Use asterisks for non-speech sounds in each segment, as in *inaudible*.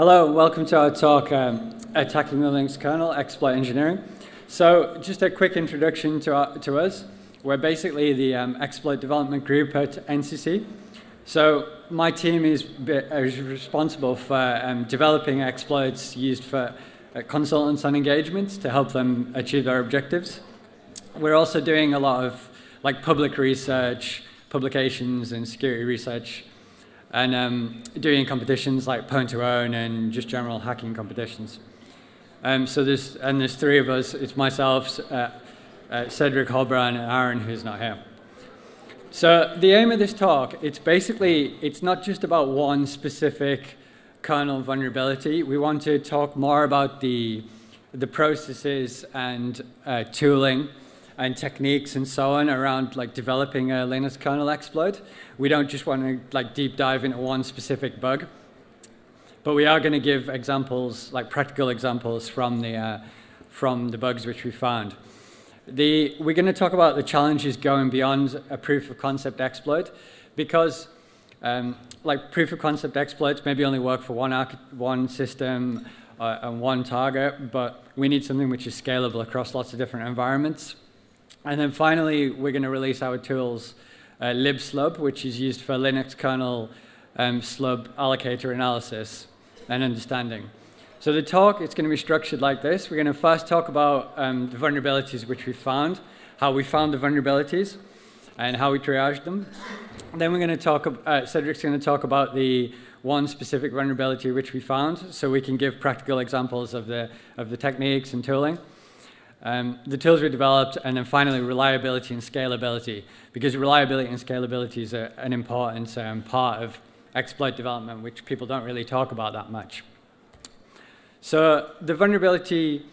Hello, welcome to our talk, um, Attacking the Linux Kernel, Exploit Engineering. So just a quick introduction to, our, to us. We're basically the um, exploit development group at NCC. So my team is, is responsible for um, developing exploits used for uh, consultants on engagements to help them achieve their objectives. We're also doing a lot of like public research, publications and security research and um, doing competitions like Pwn to Own and just general hacking competitions. Um, so there's, and there's three of us. It's myself, uh, uh, Cedric Holbrand, and Aaron, who's not here. So the aim of this talk, it's basically, it's not just about one specific kernel vulnerability. We want to talk more about the, the processes and uh, tooling and techniques and so on around like developing a Linux kernel exploit. We don't just want to like deep dive into one specific bug, but we are going to give examples, like practical examples from the, uh, from the bugs which we found. The, we're going to talk about the challenges going beyond a proof of concept exploit because um, like proof of concept exploits maybe only work for one, one system uh, and one target, but we need something which is scalable across lots of different environments. And then finally, we're going to release our tools, uh, libslub, which is used for Linux kernel um, slub allocator analysis and understanding. So the talk is going to be structured like this. We're going to first talk about um, the vulnerabilities which we found, how we found the vulnerabilities, and how we triaged them. Then we're going to talk, uh, Cedric's going to talk about the one specific vulnerability which we found, so we can give practical examples of the, of the techniques and tooling um, the tools we developed, and then finally reliability and scalability, because reliability and scalability is a, an important um, part of exploit development, which people don't really talk about that much. So the vulnerability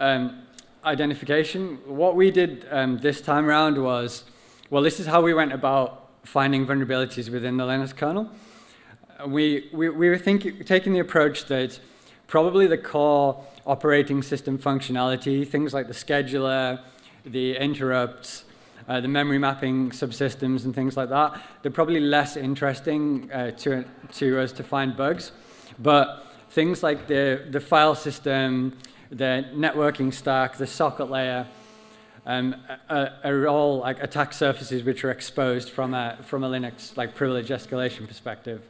um, identification, what we did um, this time around was, well, this is how we went about finding vulnerabilities within the Linux kernel. We, we, we were thinking, taking the approach that probably the core operating system functionality, things like the scheduler, the interrupts, uh, the memory mapping subsystems and things like that, they're probably less interesting uh, to, to us to find bugs. But things like the, the file system, the networking stack, the socket layer, um, are, all like attack surfaces which are exposed from a, from a Linux like privilege escalation perspective.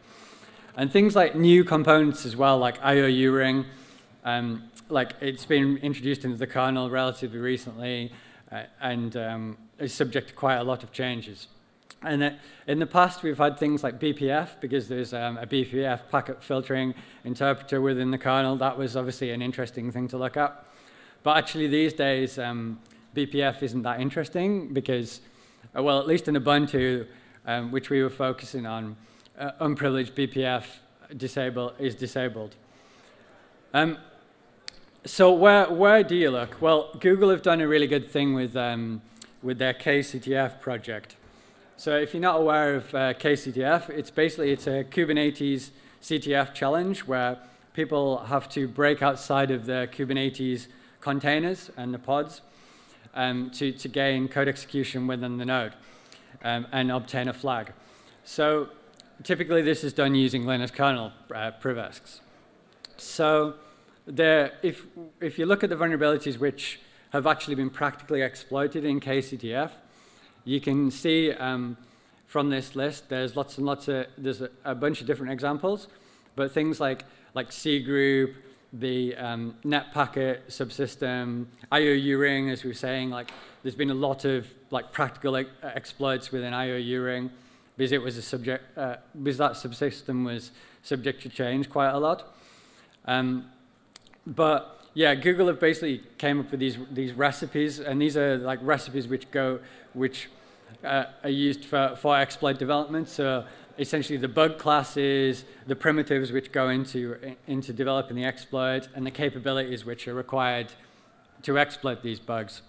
And things like new components as well, like IOU ring, um, like it's been introduced into the kernel relatively recently uh, and um, is subject to quite a lot of changes. And uh, in the past, we've had things like BPF, because there's um, a BPF packet filtering interpreter within the kernel. That was obviously an interesting thing to look at. But actually, these days, um, BPF isn't that interesting because, uh, well, at least in Ubuntu, um, which we were focusing on, uh, unprivileged BPF disable, is disabled. Um, so where, where do you look? Well, Google have done a really good thing with, um, with their KCTF project. So if you're not aware of uh, KCTF, it's basically it's a Kubernetes CTF challenge where people have to break outside of the Kubernetes containers and the pods um, to, to gain code execution within the node um, and obtain a flag. So typically this is done using Linux kernel uh. So there, if, if you look at the vulnerabilities which have actually been practically exploited in KCTF, you can see um, from this list, there's lots and lots of, there's a, a, bunch of different examples, but things like, like C group, the um, net packet subsystem, IOU ring, as we were saying, like there's been a lot of like practical exploits within IOU ring because it was a subject, uh, because that subsystem was subject to change quite a lot. Um, but yeah, Google have basically came up with these these recipes, and these are like recipes which go which uh, are used for for exploit development. So essentially, the bug classes, the primitives which go into into developing the exploit, and the capabilities which are required to exploit these bugs.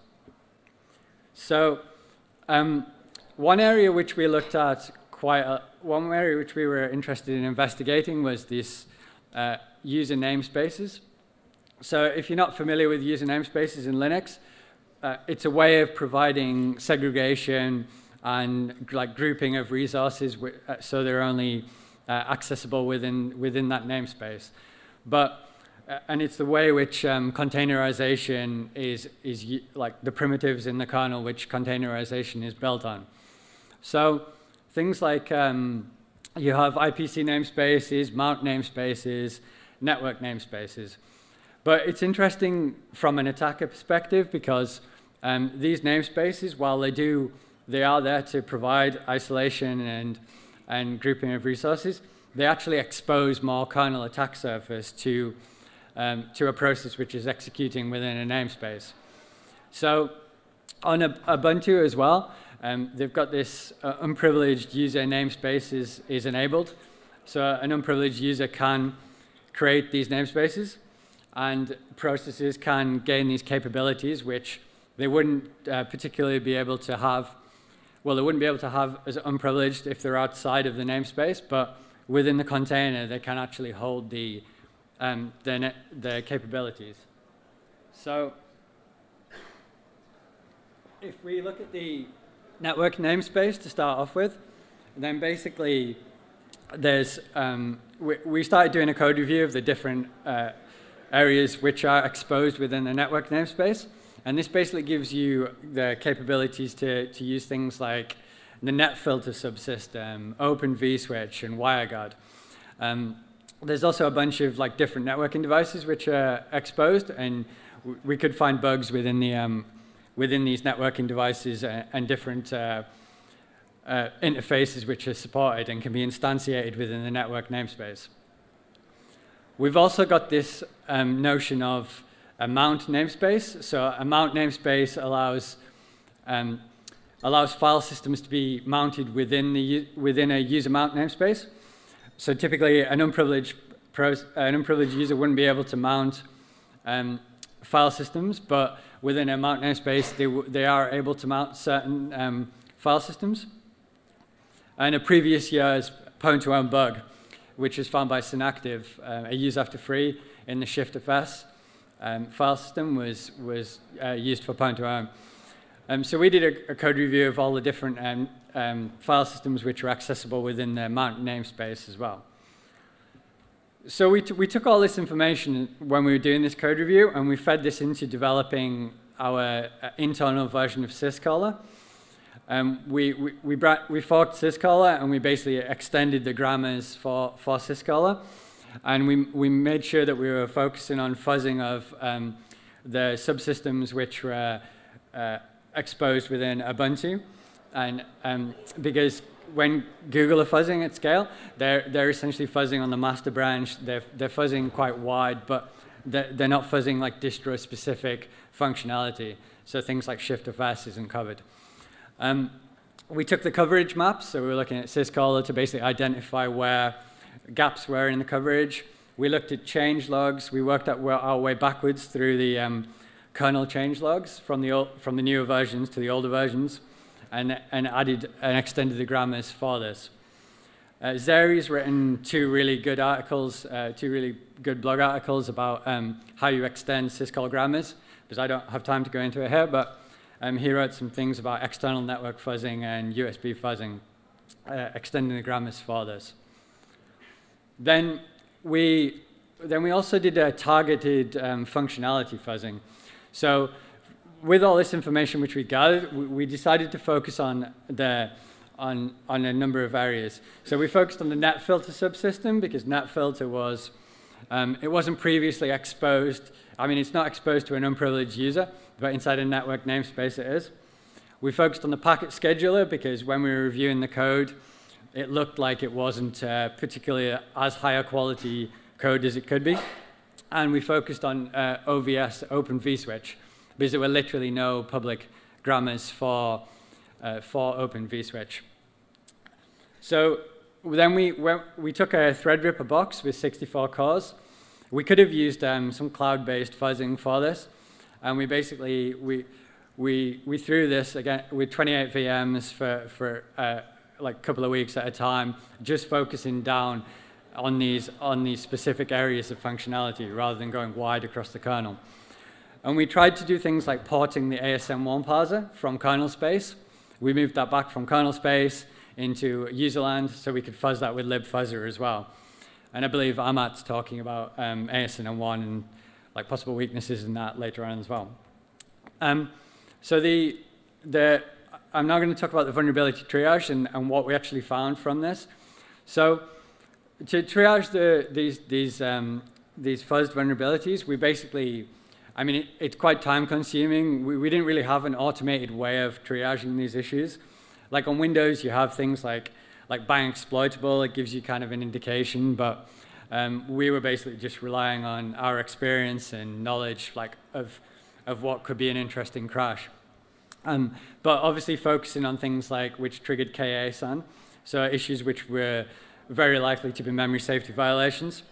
So um, one area which we looked at quite a, one area which we were interested in investigating was these uh, user namespaces. So if you're not familiar with user namespaces in Linux, uh, it's a way of providing segregation and like grouping of resources uh, so they're only uh, accessible within, within that namespace. But, uh, and it's the way which um, containerization is, is like the primitives in the kernel which containerization is built on. So things like um, you have IPC namespaces, mount namespaces, network namespaces. But it's interesting from an attacker perspective because um, these namespaces, while they do, they are there to provide isolation and, and grouping of resources, they actually expose more kernel attack surface to, um, to a process which is executing within a namespace. So on Ubuntu as well, um, they've got this uh, unprivileged user namespace is, is enabled. So an unprivileged user can create these namespaces and processes can gain these capabilities which they wouldn't uh, particularly be able to have, well, they wouldn't be able to have as unprivileged if they're outside of the namespace, but within the container, they can actually hold the, um, the, the capabilities. So if we look at the network namespace to start off with, And then basically there's, um, we, we, started doing a code review of the different uh, areas which are exposed within the network namespace. And this basically gives you the capabilities to, to use things like the NetFilter subsystem, Open vSwitch, and WireGuard. Um, there's also a bunch of like different networking devices which are exposed, and we could find bugs within the um, within these networking devices and, and different uh, uh, interfaces which are supported and can be instantiated within the network namespace. We've also got this um, notion of a mount namespace. So a mount namespace allows um, allows file systems to be mounted within, the, within a user mount namespace. So typically, an unprivileged, an unprivileged user wouldn't be able to mount um, file systems, but within a mount namespace, they, they are able to mount certain um, file systems. And a previous year's pwn2own bug, which was found by Synactive, uh, a use after free in the ShiftFS um, file system, was, was uh, used for pwn2own. Um, so we did a, a, code review of all the different um, um, file systems which are accessible within the mount namespace as well. So we, we took all this information when we were doing this code review and we fed this into developing our uh, internal version of syscaller. Um, we, we, we, we forked syscaller and we basically extended the grammars for, for. And we, we made sure that we were focusing on fuzzing of um, the subsystems which were uh, exposed within Ubuntu. And um, because when Google are fuzzing at scale, they're, they're essentially fuzzing on the master branch. They're, they're fuzzing quite wide, but they're, they're not fuzzing like distro-specific functionality. So things like shift of vases isn't covered. Um, we took the coverage maps, so we were looking at syscaller to basically identify where gaps were in the coverage. We looked at change logs. We worked our way backwards through the um, kernel change logs from the, old, from the newer versions to the older versions and, and added and extended the grammars for this. Uh, Zeri's written two really good articles, uh, two really good blog articles about um, how you extend syscall grammars, because I don't have time to go into it here, but um, he wrote some things about external network fuzzing and USB fuzzing, uh, extending the grammars for this. Then we, then we also did a targeted um, functionality fuzzing. So with all this information which we gathered, we decided to focus on the on, on a number of areas. So we focused on the NetFilter subsystem because NetFilter was, um, it wasn't previously exposed. I mean, it's not exposed to an unprivileged user, but inside a network namespace it is. We focused on the packet scheduler because when we were reviewing the code, it looked like it wasn't uh, particularly as high a quality code as it could be and we focused on uh, OVS, Open vSwitch, because there were literally no public grammars for, uh, for Open vSwitch. So then we, we took a Threadripper box with 64 cores. We could have used um, some cloud-based fuzzing for this, and we basically, we, we, we threw this again with 28 VMs for, for uh, like a couple of weeks at a time, just focusing down on these, on these specific areas of functionality rather than going wide across the kernel. And we tried to do things like porting the ASM1 parser from kernel space. We moved that back from kernel space into userland so we could fuzz that with libfuzzer as well. and I believe Amat's talking about um, ASN1 and like possible weaknesses in that later on as well. Um, so the, the, I'm now going to talk about the vulnerability triage and, and what we actually found from this. So to triage the, these, these, um, these fuzzed vulnerabilities, we basically, I mean, it, it's quite time consuming. We, we didn't really have an automated way of triaging these issues. Like on Windows, you have things like, like bang exploitable, it gives you kind of an indication, but um, we were basically just relying on our experience and knowledge like of, of what could be an interesting crash. Um, but obviously focusing on things like which triggered KASAN, so issues which were very likely to be memory safety violations.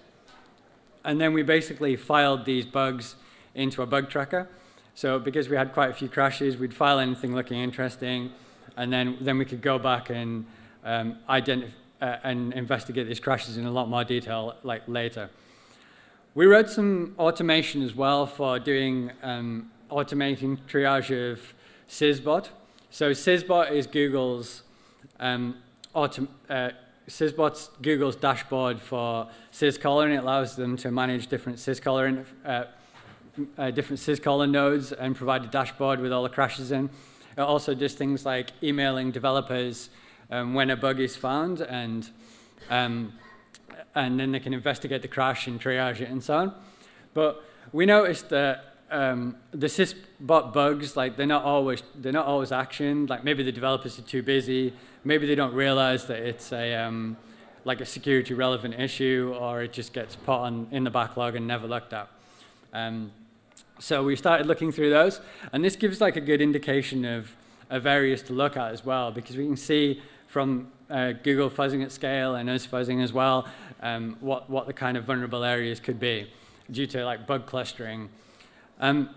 And then we basically filed these bugs into a bug tracker. So because we had quite a few crashes, we'd file anything looking interesting, and then, then we could go back and um, identify uh, and investigate these crashes in a lot more detail like later. We wrote some automation as well for doing um, automating triage of Syzbot. So Syzbot is Google's um, autom uh, Syzbot's Google's dashboard for syscaller, and it allows them to manage different syscaller uh, uh, different syscaller nodes and provide a dashboard with all the crashes in. It also does things like emailing developers um, when a bug is found, and um, and then they can investigate the crash and triage it and so on. But we noticed that um, the sysbot bugs, like they're not always they're not always actioned. Like maybe the developers are too busy, maybe they don't realize that it's a um, like a security relevant issue, or it just gets put on in the backlog and never looked at. Um, so we started looking through those, and this gives like a good indication of, of areas to look at as well, because we can see from uh, Google fuzzing at scale and us fuzzing as well, um, what, what the kind of vulnerable areas could be due to like bug clustering, um,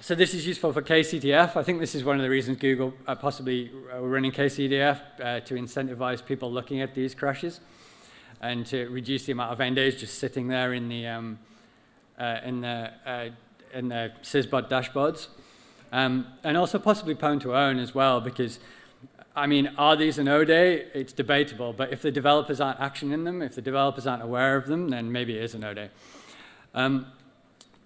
so this is useful for KCDF. I think this is one of the reasons Google uh, possibly uh, running KCDF uh, to incentivize people looking at these crashes and to reduce the amount of days just sitting there in the um, uh, in the uh, in their Syzbot dashboards, um, and also possibly Pwn to own as well because. I mean, are these an O-day? It's debatable, but if the developers aren't actioning them, if the developers aren't aware of them, then maybe it is an O-day. Um,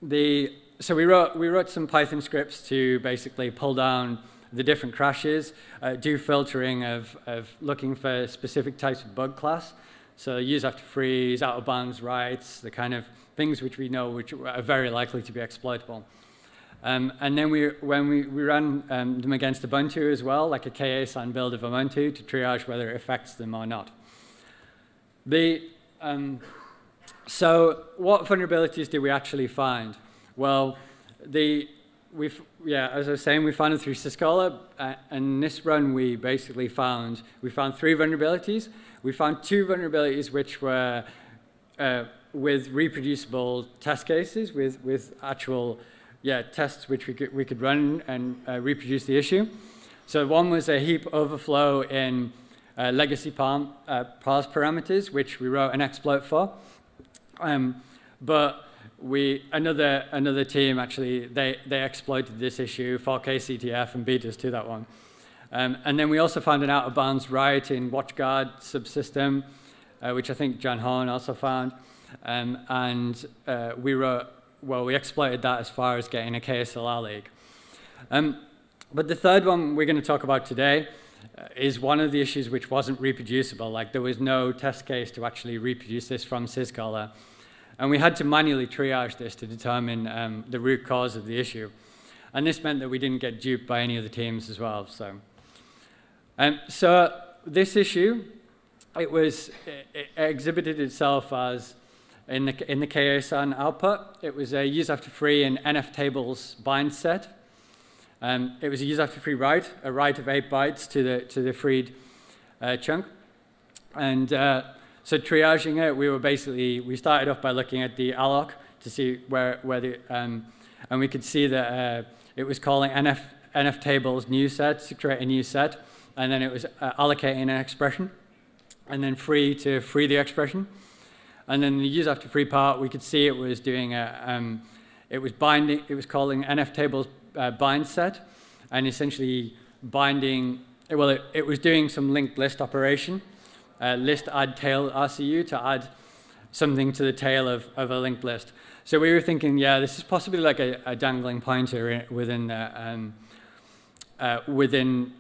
the so we wrote, we wrote some Python scripts to basically pull down the different crashes, uh, do filtering of, of looking for specific types of bug class. So use after freeze, out of bounds writes, the kind of things which we know which are very likely to be exploitable. Um, and then we, when we, we ran um, them against Ubuntu as well, like a KASAN build of Ubuntu to triage whether it affects them or not. The, um, so what vulnerabilities did we actually find? Well, the, we've, yeah, as I was saying, we found it through Syscaller, uh, and this run we basically found, we found three vulnerabilities. We found two vulnerabilities which were uh, with reproducible test cases, with, with actual yeah, tests which we could, we could run and uh, reproduce the issue. So one was a heap overflow in uh, legacy palm, uh, parse parameters, which we wrote an exploit for. Um, but we another another team actually they they exploited this issue for KCDF and beat us to that one. Um, and then we also found an out of bounds write in WatchGuard subsystem, uh, which I think John Horn also found. Um, and uh, we wrote well we exploited that as far as getting a KSLR leak. Um, but the third one we're going to talk about today uh, is one of the issues which wasn't reproducible. Like there was no test case to actually reproduce this from Syscaller. And we had to manually triage this to determine um, the root cause of the issue. And this meant that we didn't get duped by any of the teams as well. So, um, so this issue, it was it exhibited itself as in the in the output. It was a use after free and NF tables bind set. Um, it was a use after free write, a write of eight bytes to the to the freed uh, chunk, and uh, so triaging it, we were basically, we started off by looking at the alloc to see where, where the, um, and we could see that uh, it was calling NF, NF tables new sets to create a new set, and then it was uh, allocating an expression, and then free to free the expression. And then the use after free part, we could see it was doing a, um, it was binding, it was calling NF tables uh, bind set, and essentially binding, well, it, it was doing some linked list operation, uh, list add tail RCU to add something to the tail of, of a linked list. So we were thinking, yeah, this is possibly like a, a dangling pointer within the, um, uh, within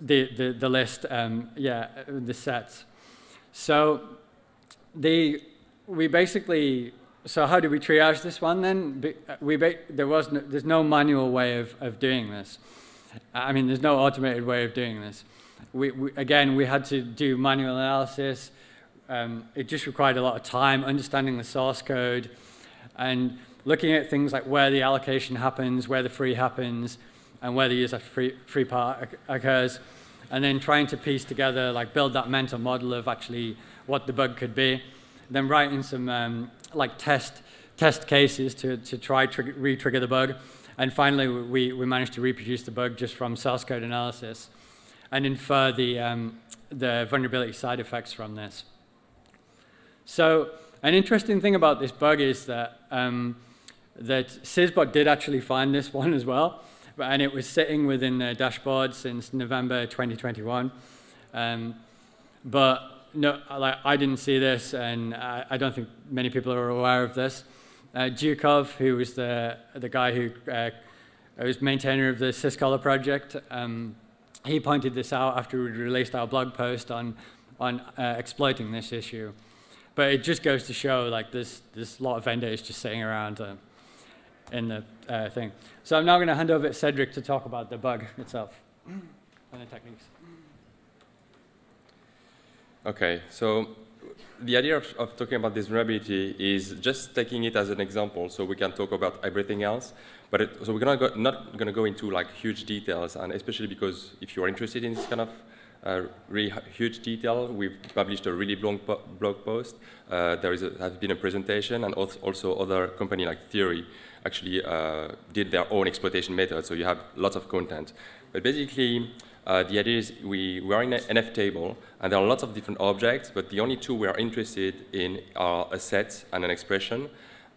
the, the, the list, um, yeah, the sets. So the, we basically, so how do we triage this one then? We, there was no, there's no manual way of, of doing this. I mean, there's no automated way of doing this. We, we, again, we had to do manual analysis. Um, it just required a lot of time, understanding the source code, and looking at things like where the allocation happens, where the free happens, and where the use after free, free part occurs, and then trying to piece together, like build that mental model of actually what the bug could be, then writing some um, like test test cases to, to try to re-trigger the bug, and finally we, we managed to reproduce the bug just from source code analysis and infer the, um, the vulnerability side effects from this. So an interesting thing about this bug is that, um, that Sysbot did actually find this *laughs* one as well, and it was sitting within the dashboard since November 2021. Um, but no, like, I didn't see this, and I, I, don't think many people are aware of this. Uh, Zhukov, who was the, the guy who uh, was maintainer of the Syscholar project, um, he pointed this out after we released our blog post on, on uh, exploiting this issue. But it just goes to show like there's a lot of vendors just sitting around uh, in the uh, thing. So I'm now going to hand over to Cedric to talk about the bug itself and the techniques. Okay, so the idea of, of, talking about this vulnerability is just taking it as an example so we can talk about everything else. But it, so we're gonna go, not going to go into like huge details, and especially because if you're interested in this kind of uh, really huge detail. We've published a really long po blog post. Uh, there is a, has been a presentation, and also other company like Theory actually uh, did their own exploitation method. So you have lots of content. But basically, uh, the idea is we, we are in an NF table, and there are lots of different objects, but the only two we are interested in are a set and an expression.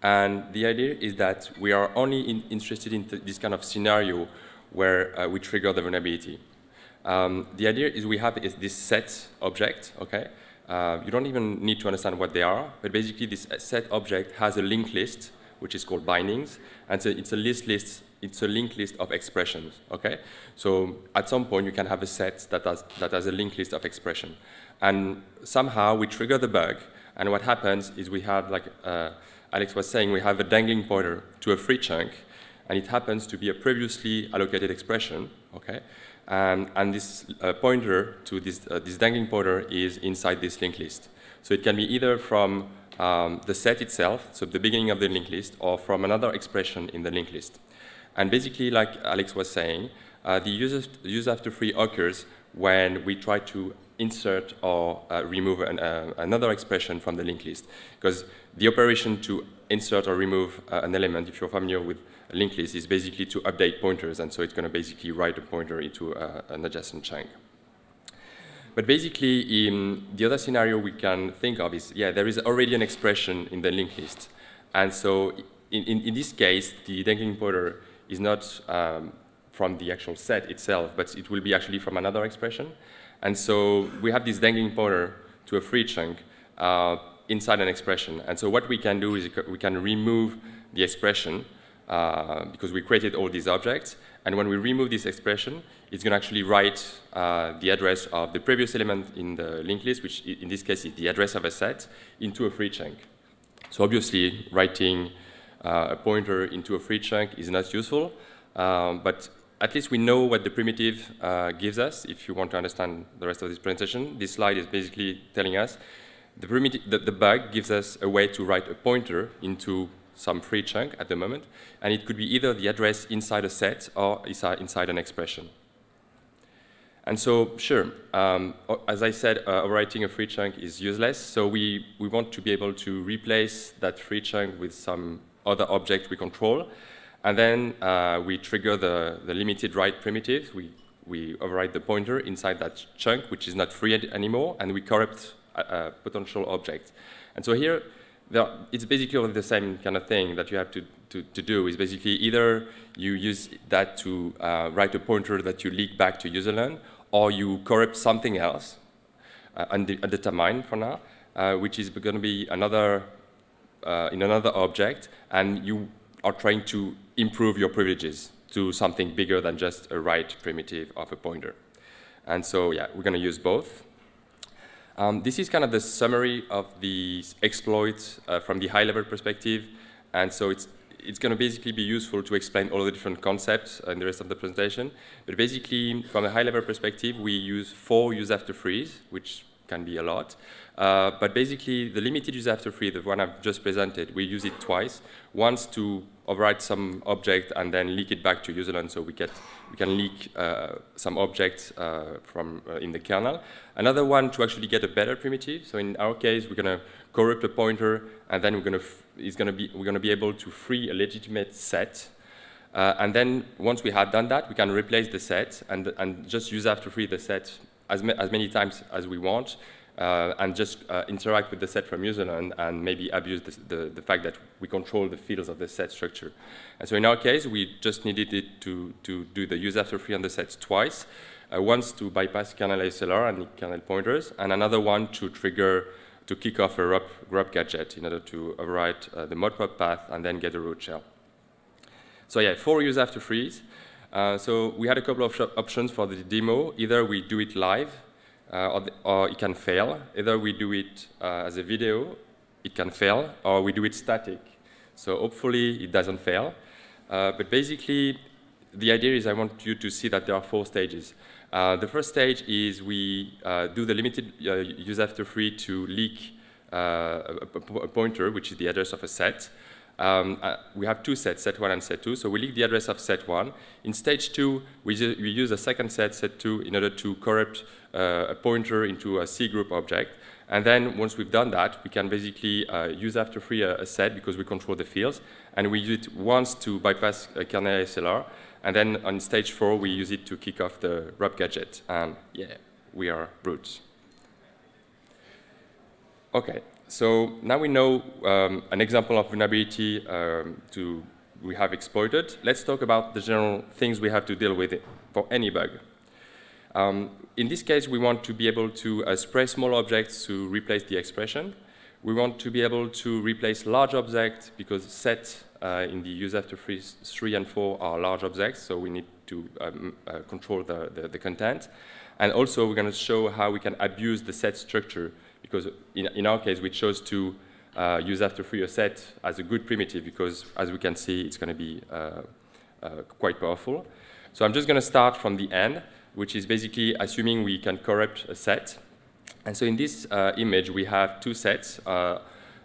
And the idea is that we are only in, interested in this kind of scenario where uh, we trigger the vulnerability. Um, the idea is we have is this set object, okay? Uh, you don't even need to understand what they are, but basically this set object has a linked list, which is called bindings, and so it's a list list, it's a linked list of expressions, okay? So at some point you can have a set that has, that has a linked list of expression. And somehow we trigger the bug, and what happens is we have, like uh, Alex was saying, we have a dangling pointer to a free chunk, and it happens to be a previously allocated expression, okay? And this uh, pointer to this, uh, this dangling pointer is inside this linked list. So it can be either from um, the set itself, so the beginning of the linked list, or from another expression in the linked list. And basically, like Alex was saying, uh, the use, after free occurs when we try to insert or uh, remove an, uh, another expression from the linked list. Because the operation to insert or remove uh, an element, if you're familiar with a linked list, is basically to update pointers, and so it's going to basically write a pointer into uh, an adjacent chunk. But basically, in the other scenario we can think of is, yeah, there is already an expression in the linked list. And so in, in, in this case, the dangling pointer is not um, from the actual set itself, but it will be actually from another expression. And so we have this dangling pointer to a free chunk uh, inside an expression. And so what we can do is we can remove the expression uh, because we created all these objects. And when we remove this expression, it's going to actually write uh, the address of the previous element in the linked list, which in this case is the address of a set, into a free chunk. So obviously, writing a pointer into a free chunk is not useful, um, but at least we know what the primitive uh, gives us. If you want to understand the rest of this presentation, this slide is basically telling us the, primitive, the, the bug gives us a way to write a pointer into some free chunk at the moment, and it could be either the address inside a set or inside an expression. And so, sure, um, as I said, uh, writing a free chunk is useless, so we, we want to be able to replace that free chunk with some other object we control, and then uh, we trigger the, the limited write primitive. We, we override the pointer inside that chunk, which is not free anymore, and we corrupt a, a potential object. And so here, it's basically the same kind of thing that you have to, to, to do is basically either you use that to uh, write a pointer that you leak back to userland, or you corrupt something else, uh, undetermined for now, uh, which is going to be another uh, in another object, and you are trying to improve your privileges to something bigger than just a write primitive of a pointer. And so, yeah, we're going to use both. Um, this is kind of the summary of the exploit uh, from the high-level perspective. And so it's, it's going to basically be useful to explain all the different concepts in the rest of the presentation. But basically, from a high-level perspective, we use four use after freeze, which can be a lot. Uh, but basically, the limited use after free, the one I've just presented, we use it twice. Once to overwrite some object and then leak it back to userland, so we get we can leak uh, some objects uh, from uh, in the kernel. Another one to actually get a better primitive. So in our case, we're going to corrupt a pointer, and then we're going to it's going to be we're going to be able to free a legitimate set. Uh, and then once we have done that, we can replace the set and and just use after free the set as, ma as many times as we want uh, and just uh, interact with the set from userland and maybe abuse the, the, the, fact that we control the fields of the set structure. And so in our case, we just needed it to, to do the use after free on the sets twice, uh, once to bypass kernel ASLR and kernel pointers, and another one to trigger, to kick off a grub, grub gadget in order to overwrite uh, the modpub path and then get a root shell. So yeah, four use after freeze. Uh, so we had a couple of options for the demo. Either we do it live, uh, or, the, or, it can fail. Either we do it uh, as a video, it can fail, or we do it static. So hopefully it doesn't fail. Uh, but basically, the idea is I want you to see that there are four stages. Uh, the first stage is we do the limited use after free to leak a, a, pointer, which is the address of a set. Um, uh, we have two sets, set 1 and set 2. So we leak the address of set 1. In stage 2, we, we use a second set, set 2, in order to corrupt uh, a pointer into a C group object. And then once we've done that, we can basically uh, use after free a, a, set because we control the fields. And we use it once to bypass a kernel SLR. And then on stage 4, we use it to kick off the grub gadget. And yeah, we are roots. Okay, so now we know um, an example of vulnerability um, to we have exploited. Let's talk about the general things we have to deal with for any bug. Um, in this case, we want to be able to uh, spray small objects to replace the expression. We want to be able to replace large objects because set uh, in the use after free 3 and 4 are large objects, so we need to um, uh, control the, the, the content. And also, we're going to show how we can abuse the set structure because in, in our case, we chose to uh, use after free a set as a good primitive because, as we can see, it's going to be uh, uh, quite powerful. So I'm just going to start from the end, which is basically assuming we can corrupt a set. And so in this uh, image, we have two sets, uh,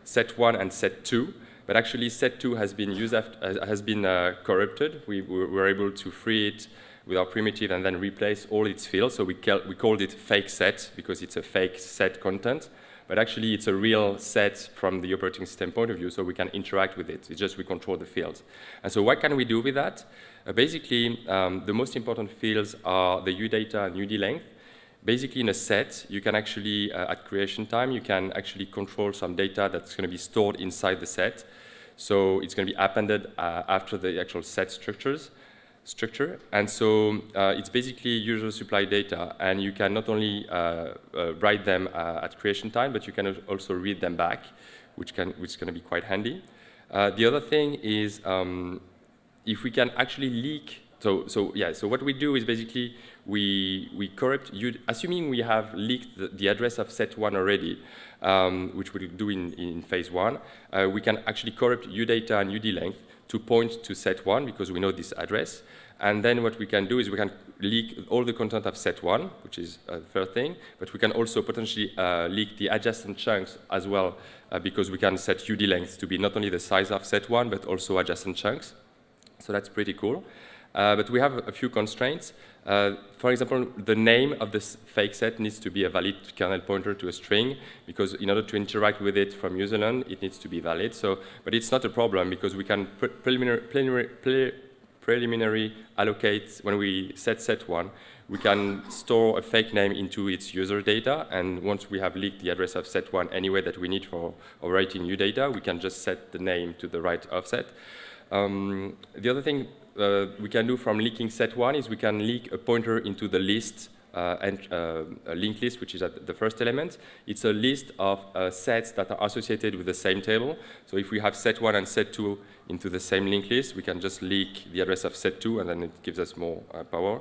set 1 and set 2. But actually, set 2 has been, used after, has been uh, corrupted. We were able to free it with our primitive and then replace all its fields. So we, we called it fake set because it's a fake set content. But actually, it's a real set from the operating system point of view, so we can interact with it. It's just we control the fields. And so what can we do with that? Uh, basically, um, the most important fields are the UData and UD length. Basically, in a set, you can actually, uh, at creation time, you can actually control some data that's going to be stored inside the set. So it's going to be appended uh, after the actual set structures structure. And so uh, it's basically user supply data, and you can not only uh, uh, write them uh, at creation time, but you can also read them back, which, can, which is going to be quite handy. Uh, the other thing is um, if we can actually leak, so, so yeah, so what we do is basically we, we corrupt, assuming we have leaked the, the address of set one already, um, which we'll do in, in phase one, uh, we can actually corrupt UData and UD length to point to set one because we know this address. And then what we can do is we can leak all the content of set one, which is a third thing, but we can also potentially uh, leak the adjacent chunks as well uh, because we can set UD lengths to be not only the size of set one, but also adjacent chunks. So that's pretty cool. Uh, but we have a few constraints. Uh, for example, the name of this fake set needs to be a valid kernel pointer to a string, because in order to interact with it from userland, it needs to be valid. So, but it's not a problem because we can pre preliminary, preliminary, pre preliminary allocate when we set set one. We can store a fake name into its user data, and once we have leaked the address of set one anyway that we need for writing new data, we can just set the name to the right offset. Um, the other thing uh, we can do from leaking set one is we can leak a pointer into the list uh, and, uh, a linked list, which is at the first element. It's a list of uh, sets that are associated with the same table. So if we have set 1 and set 2 into the same linked list, we can just leak the address of set 2, and then it gives us more uh, power.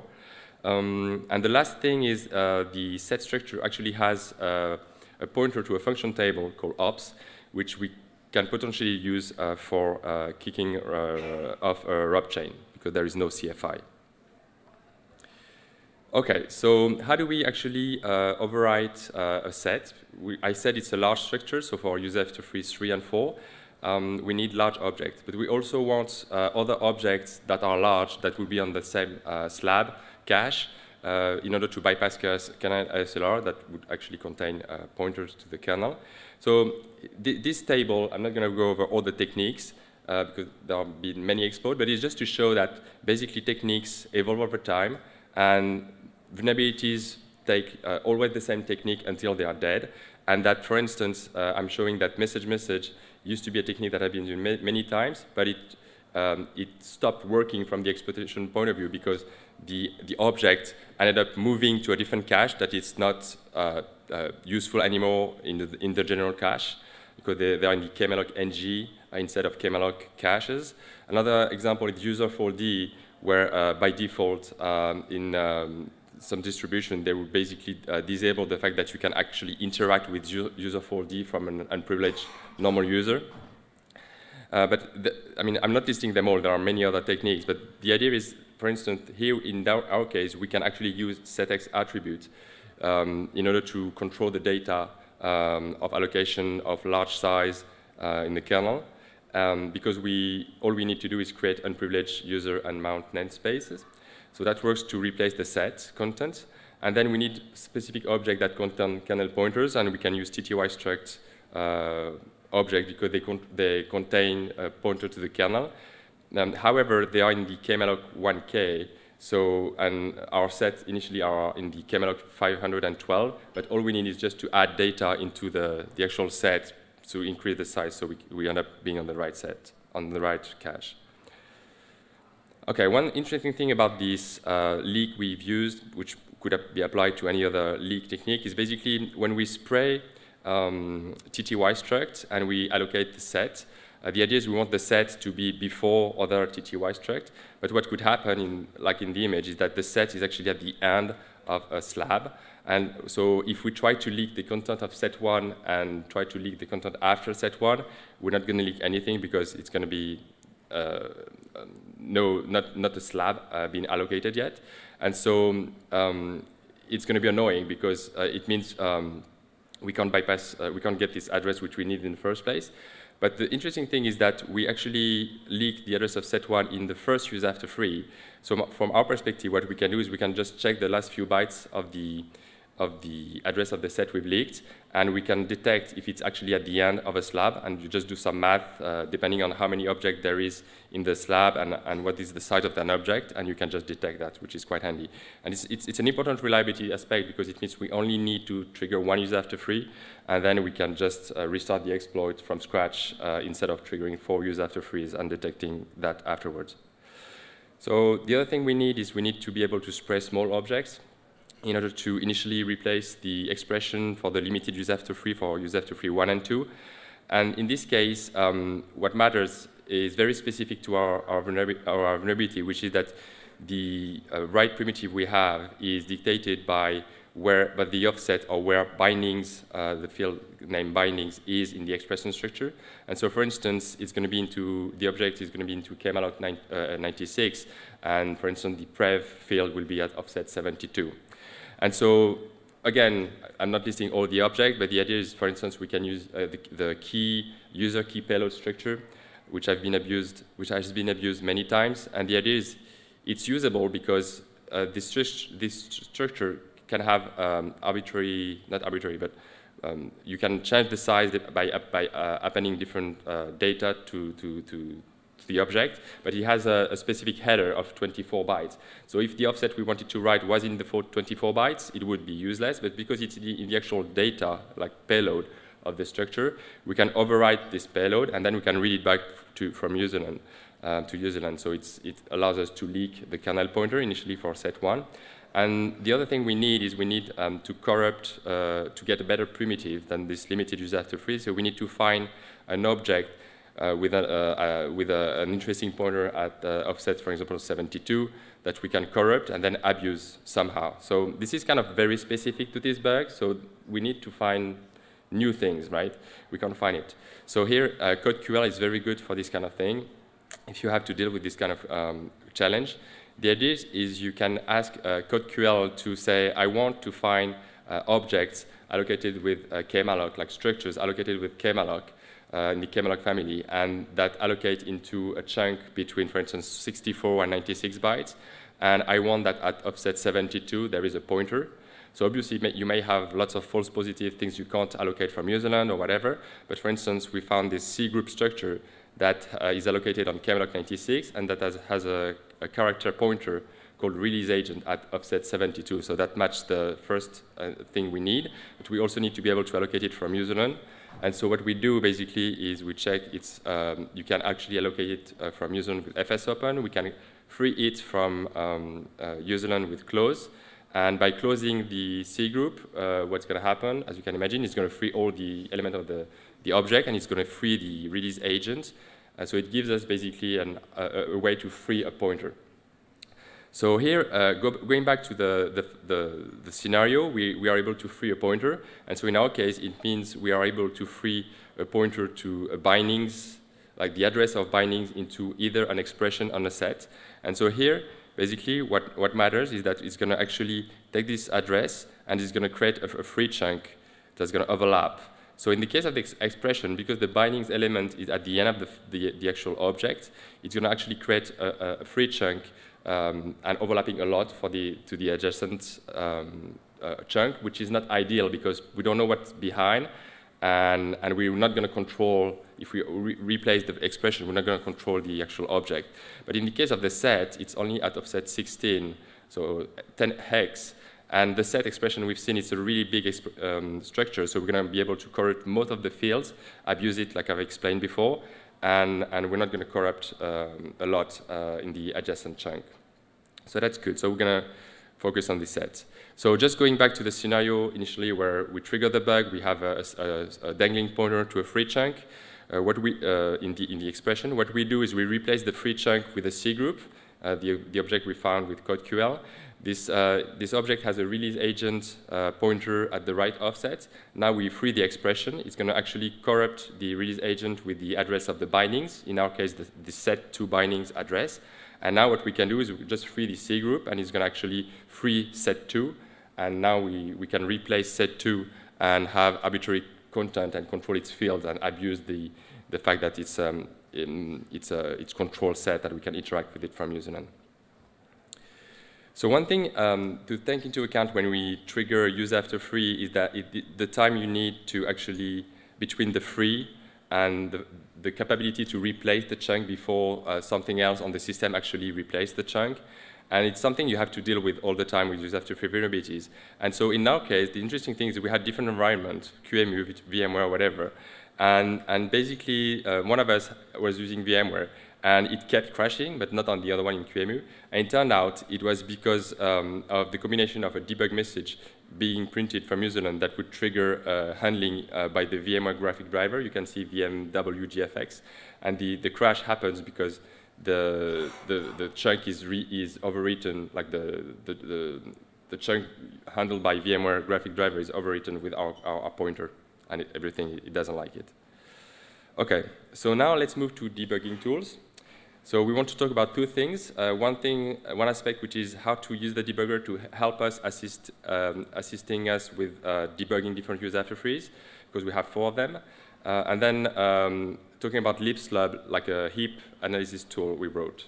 Um, and the last thing is uh, the set structure actually has a pointer to a function table called ops, which we can potentially use for kicking off a ROP chain, because there is no CFI. Okay, so how do we actually uh, overwrite uh, a set? We, I said it's a large structure, so for UseAfter 3 and 4, um, we need large objects. But we also want uh, other objects that are large that will be on the same uh, slab cache uh, in order to bypass kernel ASLR that would actually contain uh, pointers to the kernel. So th this table, I'm not going to go over all the techniques, because there have been many exploits, but it's just to show that basically techniques evolve over time, and vulnerabilities take uh, always the same technique until they are dead. And that, for instance, uh, I'm showing that message-message used to be a technique that I've been using ma many times, but it, um, it stopped working from the exploitation point of view because the, the object ended up moving to a different cache that is not uh, uh, useful anymore in the, in the general cache because they, they are in the kmalloc ng instead of kmalloc caches. Another example is user4d, where uh, by default um, in um, some distribution, they will basically uh, disable the fact that you can actually interact with user4d from an unprivileged normal user. Uh, but the, I mean, I'm not listing them all. There are many other techniques. But the idea is, for instance, here in our, case, we can actually use setx attribute um, in order to control the data um, of allocation of large size uh, in the kernel. Um, because we, all we need to do is create unprivileged user and mount namespaces. So that works to replace the set content. And then we need specific object that contain kernel pointers, and we can use TTY struct uh, object because they, con they contain a pointer to the kernel. Um, however, they are in the kmalloc 1K, so, and our sets initially are in the kmalloc 512, but all we need is just to add data into the, the actual set to increase the size so we, we end up being on the right set, on the right cache. Okay, one interesting thing about this uh, leak we've used, which could be applied to any other leak technique, is basically when we spray um, TTY struct and we allocate the set, uh, the idea is we want the set to be before other TTY struct, but what could happen, in, like in the image, is that the set is actually at the end of a slab, and so if we try to leak the content of set 1 and try to leak the content after set 1, we're not going to leak anything because it's going to be uh, no, not, not a slab uh, being allocated yet. And so um, it's going to be annoying because uh, it means um, we can't bypass, we can't get this address which we need in the first place. But the interesting thing is that we actually leak the address of set1 in the first use after free. So from our perspective, what we can do is we can just check the last few bytes of the of the address of the set we've leaked, and we can detect if it's actually at the end of a slab, and you just do some math uh, depending on how many objects there is in the slab and, and what is the size of an object, and you can just detect that, which is quite handy. And it's, it's, it's an important reliability aspect because it means we only need to trigger one use after free, and then we can just uh, restart the exploit from scratch uh, instead of triggering four use after frees and detecting that afterwards. So the other thing we need is we need to be able to spray small objects in order to initially replace the expression for the limited use after free for use after free 1 and 2. And in this case, um, what matters is very specific to our, our, our vulnerability, which is that the uh, write primitive we have is dictated by where, but the offset or where bindings, uh, the field name bindings is in the expression structure. And so for instance, it's going to be into, the object is going to be into kmalloc 9, uh, 96, and for instance, the prev field will be at offset 72. And so, again, I'm not listing all the objects, but the idea is, for instance, we can use uh, the, the, key user key payload structure, which have been abused, which has been abused many times. And the idea is, it's usable because uh, this, this structure can have um, arbitrary, not arbitrary, but um, you can change the size by, by uh, appending different uh, data to, to, to, the object, but it has a, a, specific header of 24 bytes. So if the offset we wanted to write was in the 24 bytes, it would be useless, but because it's in the, actual data, like payload of the structure, we can overwrite this payload, and then we can read it back to, from userland uh, to userland. So it allows us to leak the kernel pointer initially for set one, And the other thing we need is we need um, to corrupt, uh, to get a better primitive than this limited user after free. So we need to find an object uh, with, a, uh, uh with a, an interesting pointer at uh, offset, for example, 72, that we can corrupt and then abuse somehow. So this is kind of very specific to this bug, so we need to find new things, right? We can't find it. So here, uh, CodeQL is very good for this kind of thing. If you have to deal with this kind of um, challenge, the idea is you can ask uh, CodeQL to say, I want to find uh, objects allocated with uh, kmalloc, like structures allocated with kmalloc uh, in the kmalloc family, and that allocate into a chunk between, for instance, 64 and 96 bytes. And I want that at offset 72, there is a pointer. So obviously, you may have lots of false positive things you can't allocate from userland or whatever. But for instance, we found this C group structure that uh, is allocated on kmalloc 96 and that has, has a, a, character pointer called release agent at offset 72. So that matched the first uh, thing we need. But we also need to be able to allocate it from userland. And so what we do basically is we check it's, um, you can actually allocate it uh, from userland with fs open. We can free it from um, uh, with close. And by closing the C group, uh, what's going to happen, as you can imagine, is going to free all the element of the, the object, and it's going to free the release agent. Uh, so it gives us basically an, a, a, way to free a pointer. So here, uh, go, going back to the, the, the, the, scenario, we, we are able to free a pointer. And so in our case, it means we are able to free a pointer to bindings, like the address of bindings into either an expression on a set. And so here, basically what, what matters is that it's going to actually take this address and it's going to create a, a free chunk that's going to overlap. So in the case of the ex expression, because the bindings element is at the end of the, the, the actual object, it's going to actually create a, a free chunk um, and overlapping a lot for the, to the adjacent um, uh, chunk, which is not ideal because we don't know what's behind, and, and we're not going to control, if we re replace the expression, we're not going to control the actual object. But in the case of the set, it's only at offset 16, so 10 hex. And the set expression we've seen is a really big um, structure, so we're going to be able to correct most of the fields, abuse it like I've explained before, and, and we're not going to corrupt um, a lot uh, in the adjacent chunk. So that's good. So we're going to focus on this set. So just going back to the scenario initially where we trigger the bug, we have a, a, a dangling pointer to a free chunk. Uh, what we, uh, in, the, in the expression, what we do is we replace the free chunk with a C group, uh, the, the object we found with CodeQL. This, uh, this object has a release agent uh, pointer at the right offset. Now we free the expression. It's going to actually corrupt the release agent with the address of the bindings, in our case, the, the set to bindings address. And now what we can do is just free the C group, and it's going to actually free set 2. And now we, we can replace set 2 and have arbitrary content and control its fields and abuse the, the fact that it's, um, in, it's a it's control set that we can interact with it from username. So one thing um, to take into account when we trigger use after free is that it, the time you need to actually, between the free and the, the capability to replace the chunk before uh, something else on the system actually replace the chunk. And it's something you have to deal with all the time with use after free vulnerabilities. And so in our case, the interesting thing is we had different environments, QEMU, VMware, whatever. And, and basically, uh, one of us was using VMware, and it kept crashing, but not on the other one in QEMU. And it turned out it was because um, of the combination of a debug message being printed from userland that would trigger uh, handling uh, by the VMware graphic driver. You can see VMWGFX. And the, the crash happens because the, the, the chunk is, re, is overwritten, like the, the, the, the, chunk handled by VMware graphic driver is overwritten with our, our, our pointer and it, everything, it doesn't like it. Okay, so now let's move to debugging tools. So we want to talk about two things. Uh, one thing, uh, one aspect, which is how to use the debugger to help us assist, um, assisting us with uh, debugging different use after freeze, because we have four of them. Uh, and then um, talking about libslub, like a heap analysis tool we wrote.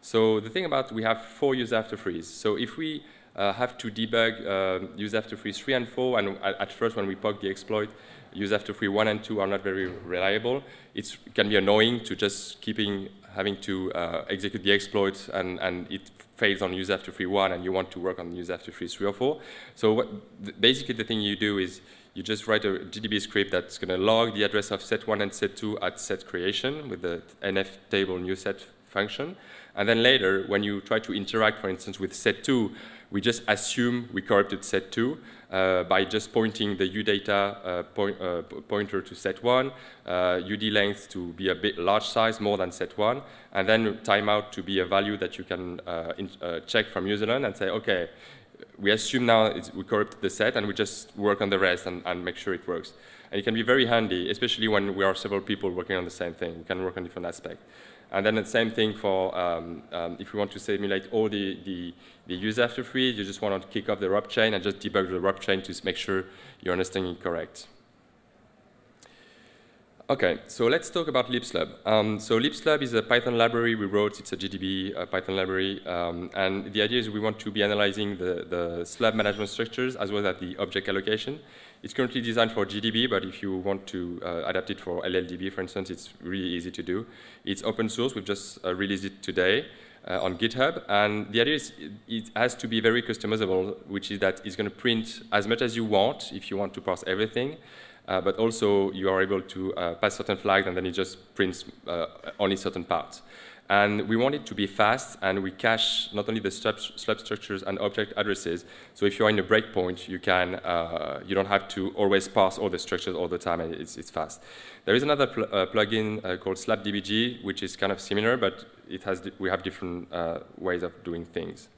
So the thing about, we have four use after freeze. So if we uh, have to debug use after freeze 3 and 4, and at, first when we poke the exploit, use after free 1 and 2 are not very reliable. It's, it can be annoying to just keeping having to uh, execute the exploit and, and it fails on use after free 1 and you want to work on use after free 3 or 4. So what, basically the thing you do is you just write a GDB script that's going to log the address of set1 and set2 at set creation with the nf table new set function. And then later, when you try to interact, for instance, with set2, we just assume we corrupted set2 uh, by just pointing the udata uh, point, uh, pointer to set1, UD uh, length to be a bit large size, more than set1, and then timeout to be a value that you can uh, in, uh, check from userland and say, okay, we assume now we corrupted the set and we just work on the rest and, and, make sure it works. And it can be very handy, especially when we are several people working on the same thing. We can work on different aspects. And then the same thing for um, um, if you want to simulate all the, the, the use after free, you just want to kick off the ROP chain and just debug the ROP chain to make sure you're understanding is correct. Okay, so let's talk about libslub. Um, so libslub is a Python library we wrote. It's a GDB uh, Python library. Um, and the idea is we want to be analyzing the, the slab management structures as well as the object allocation. It's currently designed for GDB, but if you want to uh, adapt it for LLDB, for instance, it's really easy to do. It's open source. We've just uh, released it today uh, on GitHub. And the idea is it has to be very customizable, which is that it's going to print as much as you want if you want to parse everything. Uh, but also you are able to uh, pass certain flags and then it just prints uh, only certain parts. And we want it to be fast, and we cache not only the slab, structures and object addresses. So if you're in a breakpoint, you can uh, you don't have to always parse all the structures all the time, and it's, it's fast. There is another pl uh, plugin uh, called SlabDBG, which is kind of similar, but it has we have different uh, ways of doing things.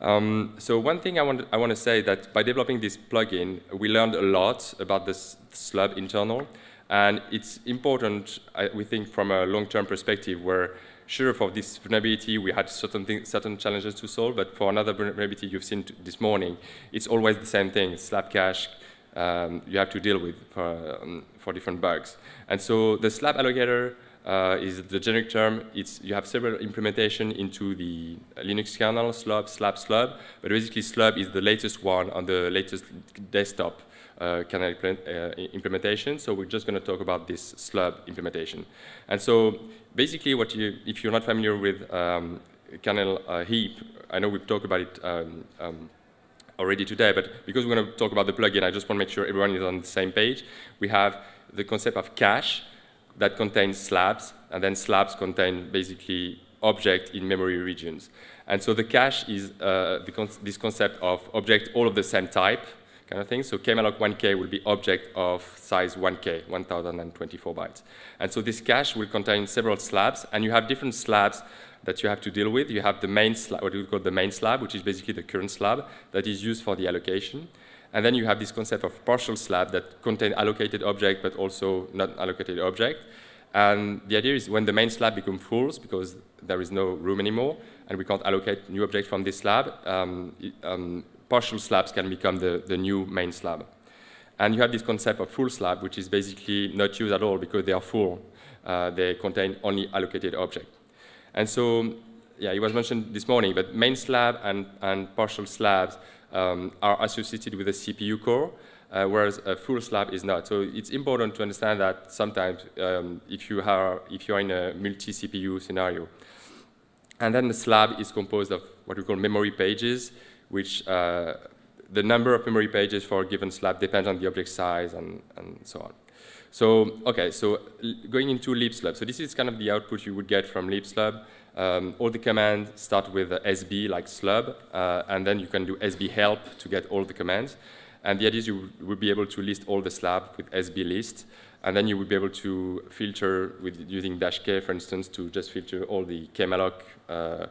Um, so one thing I want, I want to say that by developing this plugin, we learned a lot about the slab internal. And it's important, I, we think, from a long-term perspective where Sure, for this vulnerability, we had certain, certain challenges to solve, but for another vulnerability you've seen this morning, it's always the same thing, slab cache, um, you have to deal with for, um, for different bugs. And so the slab allocator uh, is the generic term. It's, you have several implementation into the Linux kernel, slab, slab, slab, but basically slab is the latest one on the latest desktop uh, kernel uh, implementation. So we're just going to talk about this slab implementation. And so basically what you, if you're not familiar with um, kernel uh, heap, I know we've talked about it um, um, already today, but because we're going to talk about the plugin, I just want to make sure everyone is on the same page. We have the concept of cache that contains slabs, and then slabs contain basically object in memory regions. And so the cache is uh, con this concept of object all of the same type, kind of thing. So kmalloc 1K will be object of size 1K, 1024 bytes. And so this cache will contain several slabs, and you have different slabs that you have to deal with. You have the main slab, what we call the main slab, which is basically the current slab that is used for the allocation. And then you have this concept of partial slab that contain allocated object, but also not allocated object. And the idea is when the main slab becomes full, because there is no room anymore, and we can't allocate new object from this slab, um, um, partial slabs can become the, the new main slab. And you have this concept of full slab, which is basically not used at all because they are full. Uh, they contain only allocated object. And so, yeah, it was mentioned this morning, but main slab and, and partial slabs um, are associated with a CPU core, uh, whereas a full slab is not. So it's important to understand that sometimes um, if, you are, if you are in a multi-CPU scenario. And then the slab is composed of what we call memory pages, which uh, the number of memory pages for a given slab depends on the object size and, and so on. So, okay, so going into libslub. So this is kind of the output you would get from libslub. Um, all the commands start with sb like slub, uh, and then you can do sb help to get all the commands. And the idea is you would be able to list all the slab with sb list, and then you would be able to filter with using dash k, for instance, to just filter all the kmalloc uh,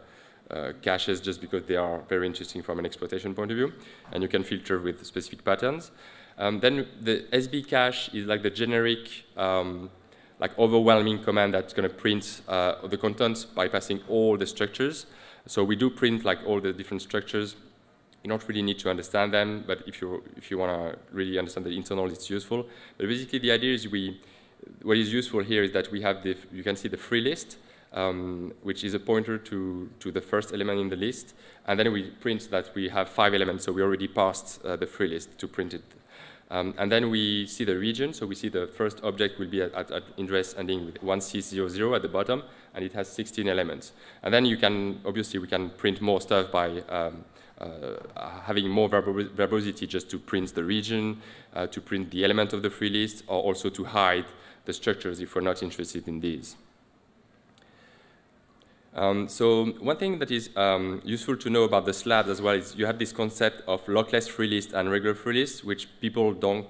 uh, caches just because they are very interesting from an exploitation point of view, and you can filter with specific patterns. Um, then the SB cache is like the generic, um, like overwhelming command that's going to print uh, the contents by passing all the structures. So we do print like all the different structures. You don't really need to understand them, but if you if you want to really understand the internal, it's useful. But basically, the idea is we what is useful here is that we have the you can see the free list um, which is a pointer to, to the first element in the list. And then we print that we have five elements, so we already passed uh, the free list to print it. Um, and then we see the region, so we see the first object will be at, at, at address ending with 1600 at the bottom, and it has 16 elements. And then you can, obviously, we can print more stuff by um, uh, having more verbosity just to print the region, uh, to print the element of the free list, or also to hide the structures if we're not interested in these. Um, so one thing that is um, useful to know about the slabs as well is you have this concept of lockless free list and regular free list, which people don't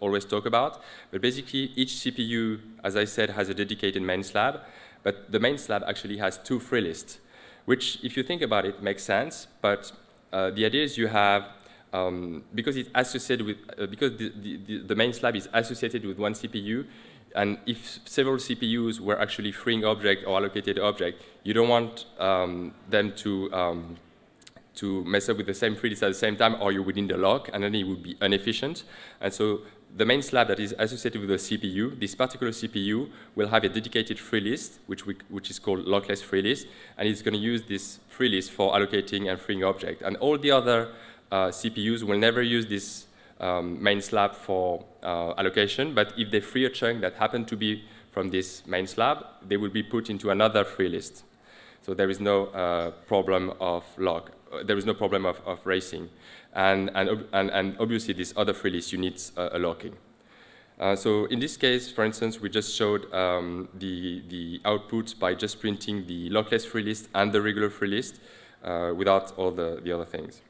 always talk about. But basically, each CPU, as I said, has a dedicated main slab. But the main slab actually has two free lists, which, if you think about it, makes sense. But uh, the idea is you have, um, because it's associated with, uh, because the, the, the main slab is associated with one CPU, and if several CPUs were actually freeing object or allocated object, you don't want um, them to um, to mess up with the same free list at the same time, or you would need a lock, and then it would be inefficient. And so the main slab that is associated with the CPU, this particular CPU will have a dedicated free list, which, we, which is called lockless free list, and it's going to use this free list for allocating and freeing object. And all the other uh, CPUs will never use this um, main slab for uh, allocation, but if they free a chunk that happened to be from this main slab, they will be put into another free list. So there is no uh, problem of lock. Uh, there is no problem of, of racing. And, and, and, and, obviously, this other free list, you need a, a locking. Uh, so in this case, for instance, we just showed um, the, the output by just printing the lockless free list and the regular free list uh, without all the, the other things.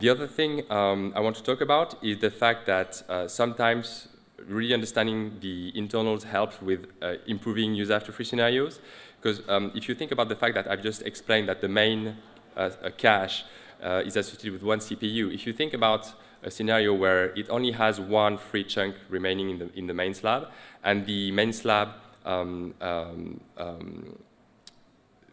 The other thing um, I want to talk about is the fact that uh, sometimes really understanding the internals helps with uh, improving user after free scenarios. Because um, if you think about the fact that I've just explained that the main uh, cache uh, is associated with one CPU, if you think about a scenario where it only has one free chunk remaining in the, in the main slab, and the main slab um, um, um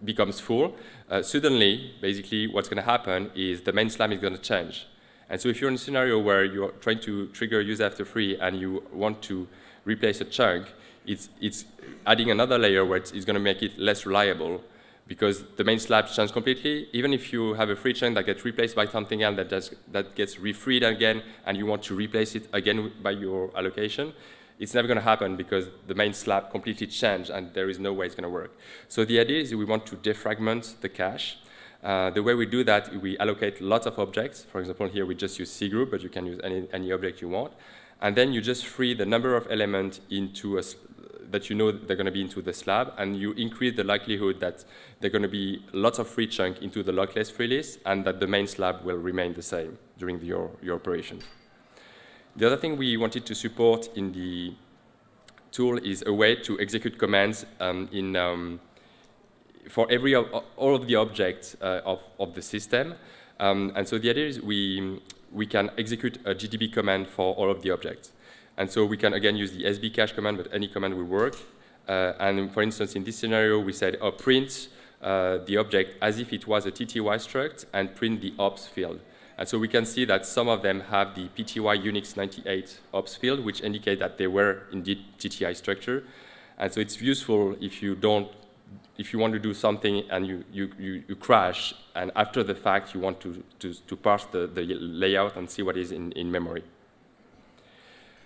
becomes full, uh, suddenly, basically, what's going to happen is the main slab is going to change. And so if you're in a scenario where you're trying to trigger use after free and you want to replace a chunk, it's, it's adding another layer where it's, it's going to make it less reliable because the main slab changes completely. Even if you have a free chunk that gets replaced by something else that, does, that gets refreed again and you want to replace it again by your allocation, it's never going to happen because the main slab completely changed and there is no way it's going to work. So the idea is we want to defragment the cache. Uh, the way we do that, we allocate lots of objects. For example, here we just use C group, but you can use any, any object you want. And then you just free the number of elements into a, that you know they're going to be into the slab, and you increase the likelihood that there are going to be lots of free chunk into the lockless free list, and that the main slab will remain the same during the, your, your operation. The other thing we wanted to support in the tool is a way to execute commands um, in, um, for every all of the objects uh, of, of the system. Um, and so the idea is we, we can execute a GDB command for all of the objects. And so we can, again, use the SB cache command, but any command will work. Uh, and for instance, in this scenario, we said, oh, print uh, the object as if it was a TTY struct and print the ops field. And so we can see that some of them have the PTY Unix 98 ops field, which indicate that they were indeed TTY structure. And so it's useful if you don't, if you want to do something and you, you, you, you crash, and after the fact you want to, to, to parse the, the layout and see what is in, in memory.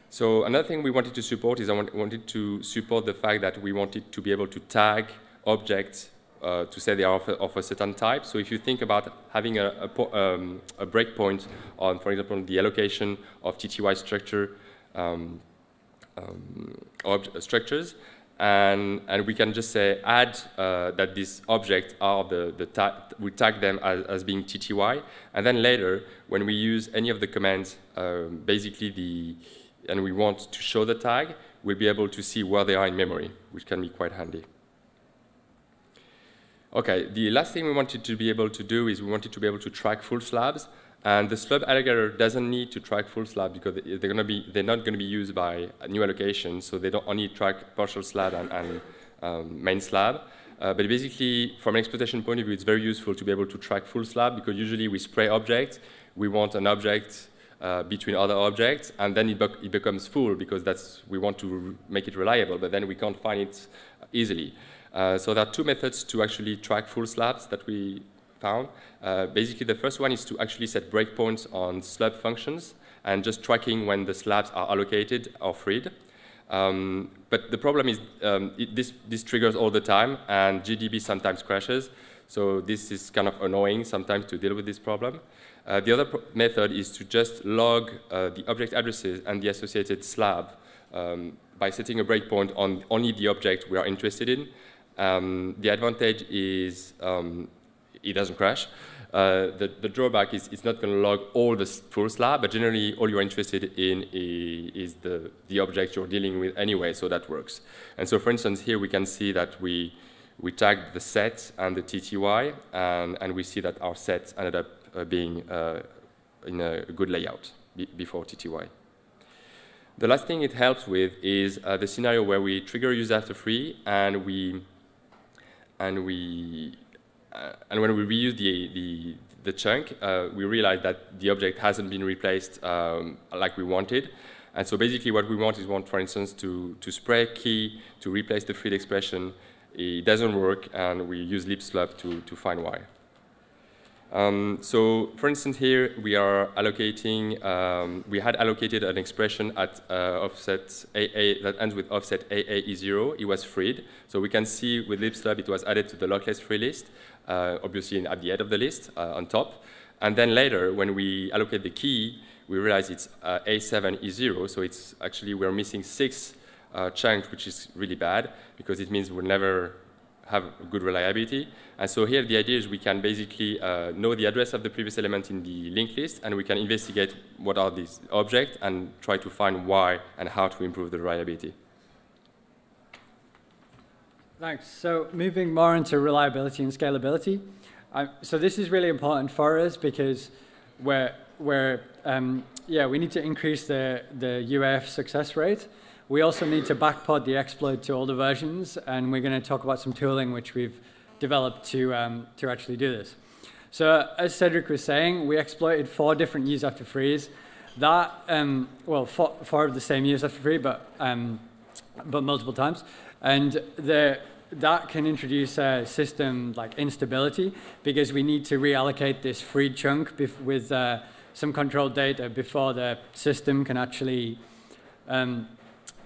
So another thing we wanted to support is I wanted to support the fact that we wanted to be able to tag objects uh, to say they are of a, of a, certain type. So if you think about having a, a, um, a breakpoint on, for example, the allocation of TTY structure um, um, structures, and, and we can just say add uh, that these objects are the, the ta we tag them as, as being TTY, and then later, when we use any of the commands, um, basically the, and we want to show the tag, we'll be able to see where they are in memory, which can be quite handy. Okay, the last thing we wanted to be able to do is we wanted to be able to track full slabs, and the slab aggregator doesn't need to track full slab because they're to be they're not going to be used by new allocations, so they don't only track partial slab and, and um, main slab. Uh, but basically, from an exploitation point of view, it's very useful to be able to track full slab because usually we spray objects, we want an object uh, between other objects, and then it, be it, becomes full because that's we want to make it reliable, but then we can't find it easily. Uh, so there are two methods to actually track full slabs that we found. Uh, basically, the first one is to actually set breakpoints on slab functions and just tracking when the slabs are allocated or freed. Um, but the problem is um, it, this, this triggers all the time, and GDB sometimes crashes. So this is kind of annoying sometimes to deal with this problem. Uh, the other method is to just log uh, the object addresses and the associated slab um, by setting a breakpoint on only the object we are interested in, Um, the advantage is um, it doesn't crash. Uh, the, the, drawback is it's not going to log all the full slab, but generally all you're interested in is the, the object you're dealing with anyway, so that works. And so for instance, here we can see that we, we tagged the set and the TTY, and, and we see that our set ended up uh, being uh, in a good layout before TTY. The last thing it helps with is uh, the scenario where we trigger use after free and we and we uh, and when we reuse the, the, the chunk, uh, we realize that the object hasn't been replaced um, like we wanted. And so basically what we want is want, for instance, to, to spray key to replace the freed expression. It doesn't work, and we use libslub to, to find why. Um, so, for instance, here we are allocating, um, we had allocated an expression at uh, offset AA that ends with offset AAE0. It was freed. So we can see with libslub it was added to the lockless free list, uh, obviously at the end of the list uh, on top. And then later, when we allocate the key, we realize it's uh, A7E0. So it's actually, we're missing six uh, chunks, which is really bad because it means we'll never have good reliability. And so here the idea is we can basically uh, know the address of the previous element in the linked list, and we can investigate what are these objects and try to find why and how to improve the reliability. Thanks. So moving more into reliability and scalability. Um, so this is really important for us because we're, we're um, yeah, we need to increase the, the UAF success rate. We also need to backpod the exploit to older versions, and we're going to talk about some tooling which we've developed to, um, to actually do this. So as Cedric was saying, we exploited four different use after frees. That, um, well, four, four, of the same use after free, but, um, but multiple times. And the, that can introduce a system like instability because we need to reallocate this freed chunk with uh, some controlled data before the system can actually um,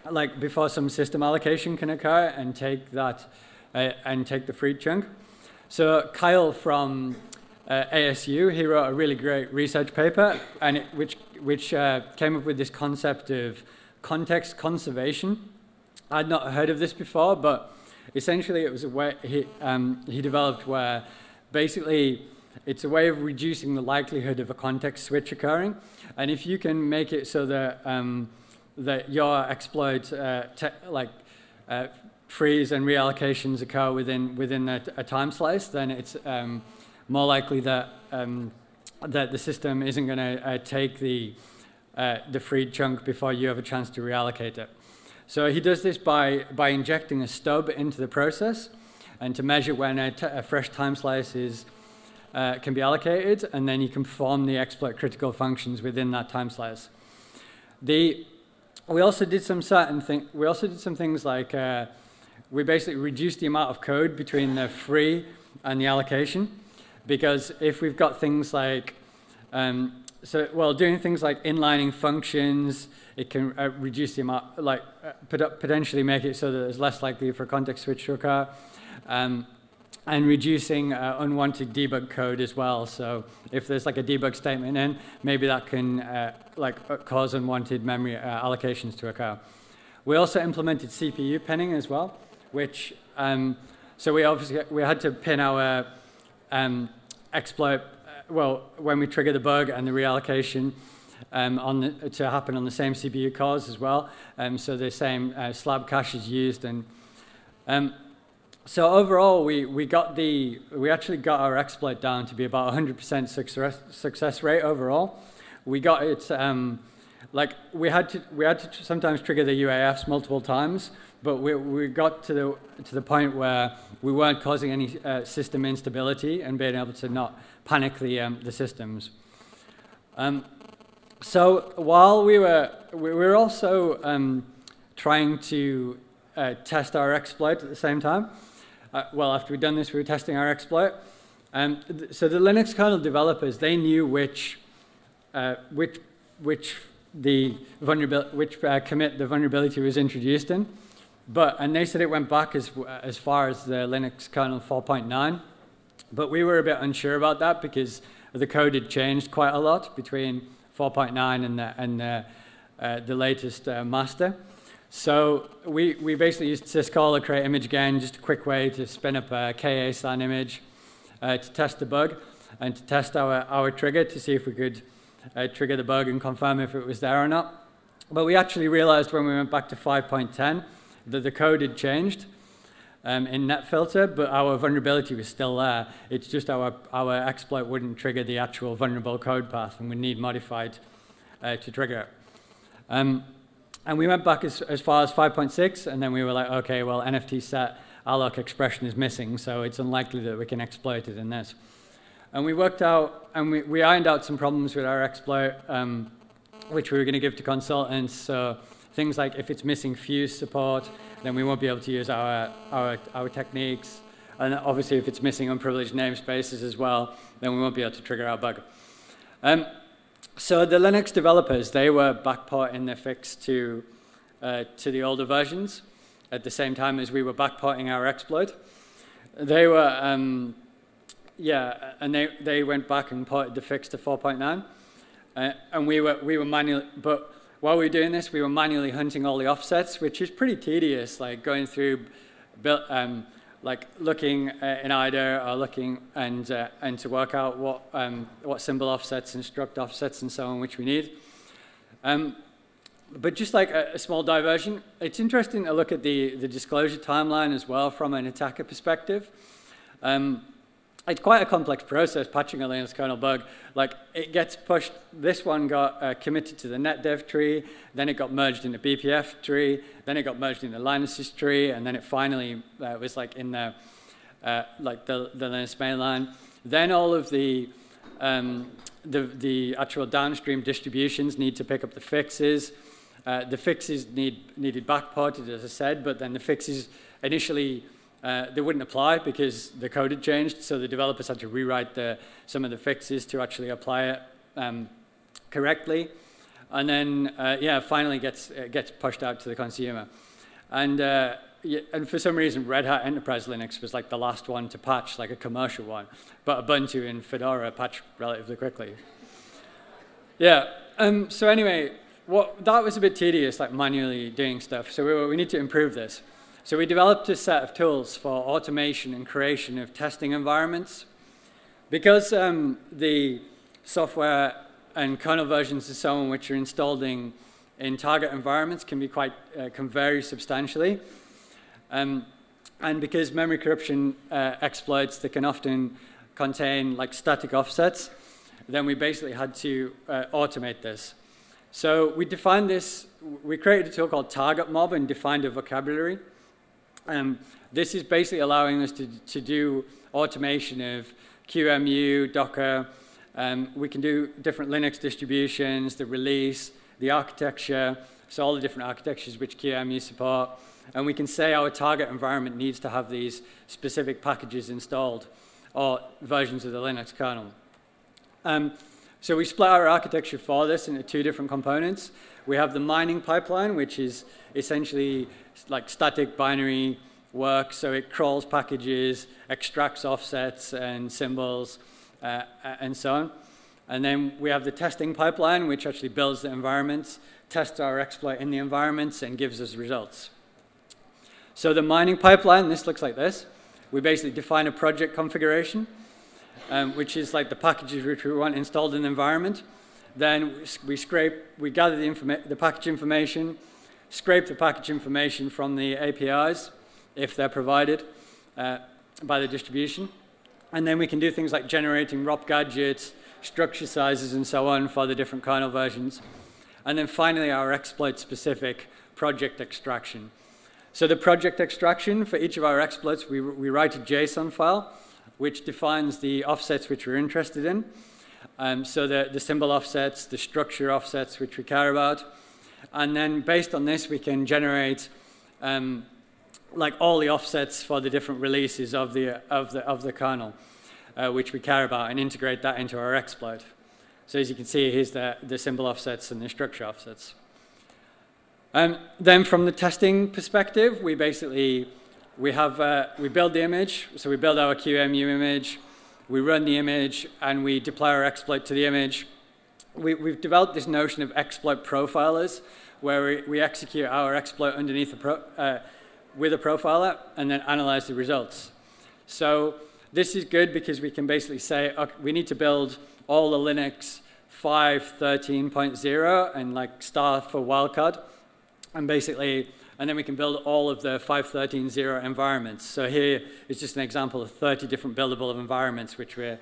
like before some system allocation can occur and take that uh, and take the free chunk. So Kyle from uh, ASU, he wrote a really great research paper, and it, which which uh, came up with this concept of context conservation. I'd not heard of this before, but essentially it was a way he um, he developed where basically it's a way of reducing the likelihood of a context switch occurring, and if you can make it so that um, that your exploits uh, like uh, frees and reallocations occur within within a, a time slice, then it's um, more likely that um, that the system isn't going to uh, take the uh, the freed chunk before you have a chance to reallocate it. So he does this by by injecting a stub into the process, and to measure when a, fresh time slice is. Uh, can be allocated, and then you can perform the exploit critical functions within that time slice. The we also did some certain thing. We also did some things like uh, we basically reduced the amount of code between the free and the allocation, because if we've got things like um, so well doing things like inlining functions, it can uh, reduce the amount like uh, potentially make it so that it's less likely for context switch to occur. Um, and reducing uh, unwanted debug code as well. So if there's like a debug statement in, maybe that can uh, like uh, cause unwanted memory uh, allocations to occur. We also implemented CPU pinning as well, which um, so we obviously we had to pin our um, exploit. Uh, well, when we trigger the bug and the reallocation um, on the, to happen on the same CPU cores as well. Um, so the same uh, slab cache is used and um, so overall, we, we got the, we actually got our exploit down to be about 100% success, success rate overall. We got it, um, like we had to, we had to sometimes trigger the UAFs multiple times, but we, we got to the, to the point where we weren't causing any uh, system instability and being able to not panic the, um, the systems. Um, so while we were, we were also um, trying to uh, test our exploit at the same time, uh, well, after we'd done this, we were testing our exploit. Um, th so the Linux kernel developers, they knew which, uh, which, which, the vulnerability, which uh, commit the vulnerability was introduced in. But, and they said it went back as, as far as the Linux kernel 4.9. But we were a bit unsure about that because the code had changed quite a lot between 4.9 and the, and the, uh, the latest uh, master. So we, we basically used syscall to create image again, just a quick way to spin up a KA image uh, to test the bug and to test our, our trigger to see if we could uh, trigger the bug and confirm if it was there or not. But we actually realized when we went back to 5.10 that the code had changed um, in NetFilter, but our vulnerability was still there. It's just our, our exploit wouldn't trigger the actual vulnerable code path and we need modified uh, to trigger it. Um, and we went back as, as far as 5.6, and then we were like, okay, well, NFT set alloc expression is missing, so it's unlikely that we can exploit it in this. And we worked out, and we, we ironed out some problems with our exploit, um, which we were going to give to consultants. So things like if it's missing fuse support, then we won't be able to use our, our, our techniques. And obviously, if it's missing unprivileged namespaces as well, then we won't be able to trigger our bug. Um, so the Linux developers, they were backporting their fix to, uh, to the older versions at the same time as we were backporting our exploit. They were, um, yeah, and they, they went back and ported the fix to 4.9. Uh, and we were, we were manually, but while we were doing this, we were manually hunting all the offsets, which is pretty tedious, like going through, um, like looking uh, in IDA or looking and, uh, and to work out what, um, what symbol offsets and struct offsets and so on, which we need. Um, but just like a, a, small diversion, it's interesting to look at the, the disclosure timeline as well from an attacker perspective. Um, it's quite a complex process patching a Linux kernel bug. Like it gets pushed, this one got uh, committed to the netdev tree, then it got merged in the BPF tree, then it got merged in the Linus's tree, and then it finally uh, was like in the, uh, like the, the Linux mainline. Then all of the, um, the, the actual downstream distributions need to pick up the fixes. Uh, the fixes need, needed backported, as I said, but then the fixes initially uh, they wouldn't apply because the code had changed, so the developers had to rewrite the, some of the fixes to actually apply it um, correctly. And then, uh, yeah, finally gets, uh, gets pushed out to the consumer. And, uh, yeah, and for some reason, Red Hat Enterprise Linux was like the last one to patch, like a commercial one. But Ubuntu and Fedora patched relatively quickly. Yeah, um, so anyway, what, that was a bit tedious, like manually doing stuff. So we, we need to improve this. So we developed a set of tools for automation and creation of testing environments. Because um, the software and kernel versions and so on which are installed in, in target environments can be quite, uh, can vary substantially. Um, and because memory corruption uh, exploits that can often contain like static offsets, then we basically had to uh, automate this. So we defined this, we created a tool called target mob and defined a vocabulary. Um, this is basically allowing us to, to do automation of QEMU, Docker. Um, we can do different Linux distributions, the release, the architecture, so all the different architectures which QEMU support. And we can say our target environment needs to have these specific packages installed or versions of the Linux kernel. Um, so we split our architecture for this into two different components. We have the mining pipeline, which is essentially like static binary work. So it crawls packages, extracts offsets and symbols, uh, and so on. And then we have the testing pipeline, which actually builds the environments, tests our exploit in the environments, and gives us results. So the mining pipeline, this looks like this. We basically define a project configuration, um, which is like the packages which we want installed in the environment. Then we scrape, we gather the, the package information, scrape the package information from the APIs, if they're provided uh, by the distribution. And then we can do things like generating ROP gadgets, structure sizes, and so on for the different kernel versions. And then finally, our exploit-specific project extraction. So the project extraction, for each of our exploits, we, we write a JSON file, which defines the offsets which we're interested in. Um, so the, the symbol offsets, the structure offsets, which we care about. And then based on this, we can generate um, like all the offsets for the different releases of the, of the, of the kernel, uh, which we care about, and integrate that into our exploit. So as you can see, here's the, the symbol offsets and the structure offsets. Um, then from the testing perspective, we basically, we have, uh, we build the image, so we build our QEMU image, we run the image, and we deploy our exploit to the image. We, have developed this notion of exploit profilers, where we, we execute our exploit underneath a pro, uh, with a profiler and then analyze the results. So this is good because we can basically say, okay, we need to build all the Linux 5.13.0 and like star for wildcard. And basically, and then we can build all of the 5.13.0 environments. So here is just an example of 30 different buildable environments which, we're,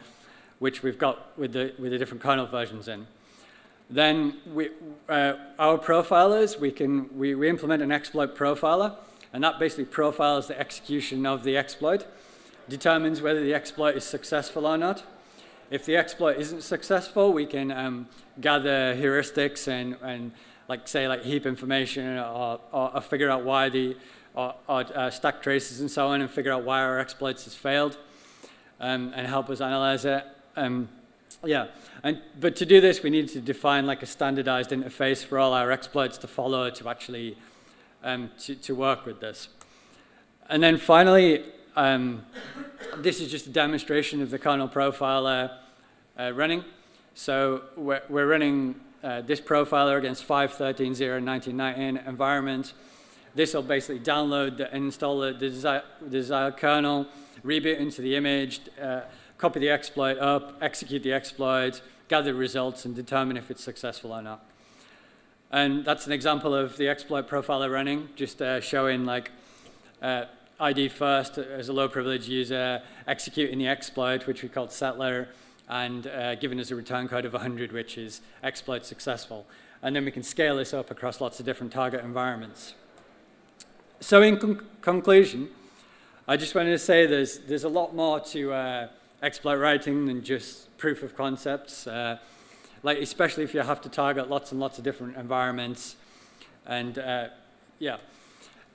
which we've got with the, with the different kernel versions in. Then we, uh, our profilers, we, can, we, we implement an exploit profiler, and that basically profiles the execution of the exploit determines whether the exploit is successful or not. If the exploit isn't successful, we can um, gather heuristics and, and like say like heap information or, or, or figure out why the or, or uh, stack traces and so on and figure out why our exploits has failed um, and help us analyze it. Um, yeah, and, but to do this, we need to define like a standardized interface for all our exploits to follow to actually um, to, to work with this. And then finally, um, this is just a demonstration of the kernel profiler uh, running. So we're, we're running uh, this profiler against 5.13.0.1919 environment. This will basically download the, and install the, the, desired, desired kernel, reboot into the image, uh, copy the exploit up, execute the exploit, gather results, and determine if it's successful or not. And that's an example of the exploit profiler running, just uh, showing like uh, ID first as a low privilege user, executing the exploit, which we called settler, and uh, giving us a return code of 100, which is exploit successful. And then we can scale this up across lots of different target environments. So in con conclusion, I just wanted to say there's, there's a lot more to uh, exploit writing than just proof of concepts. Uh, like especially if you have to target lots and lots of different environments. And uh, yeah.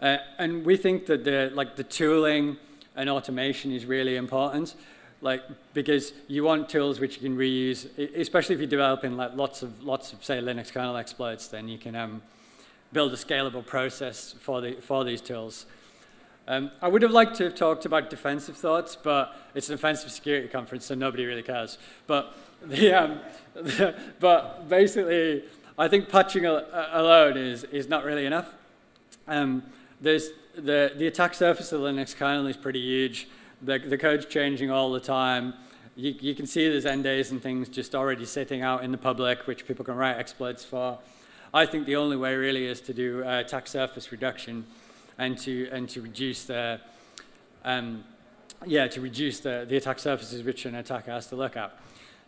Uh, and we think that the, like the tooling and automation is really important, like because you want tools which you can reuse, especially if you're developing like lots of lots of say Linux kernel exploits, then you can um, build a scalable process for the for these tools. Um, I would have liked to have talked about defensive thoughts, but it's an offensive security conference, so nobody really cares. But *laughs* the, um, the, *laughs* but basically, I think patching alone is is not really enough. Um, there's the, the attack surface of the Linux kernel is pretty huge. The, the code's changing all the time. You, you can see there's end days and things just already sitting out in the public, which people can write exploits for. I think the only way really is to do uh, attack surface reduction and to, and to reduce the, um, yeah, to reduce the, the attack surfaces which an attacker has to look at.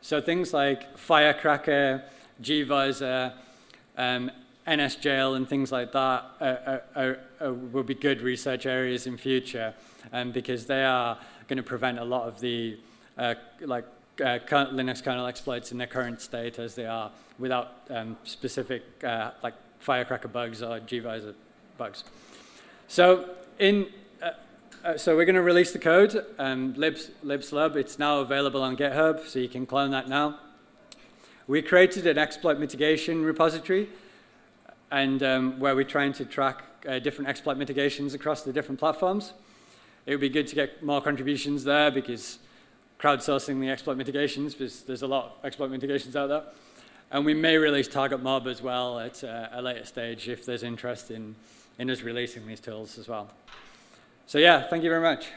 So things like Firecracker, gvisor, um, NSGail and things like that are, are, are, will be good research areas in future um, because they are going to prevent a lot of the uh, like uh, Linux kernel exploits in their current state as they are without um, specific uh, like firecracker bugs or gvisor bugs. So in uh, uh, so we're going to release the code, um, libs, libslub. It's now available on GitHub, so you can clone that now. We created an exploit mitigation repository and um, where we're trying to track uh, different exploit mitigations across the different platforms. It would be good to get more contributions there because crowdsourcing the exploit mitigations, because there's a lot of exploit mitigations out there. And we may release target mob as well at uh, a later stage if there's interest in, in us releasing these tools as well. So yeah, thank you very much.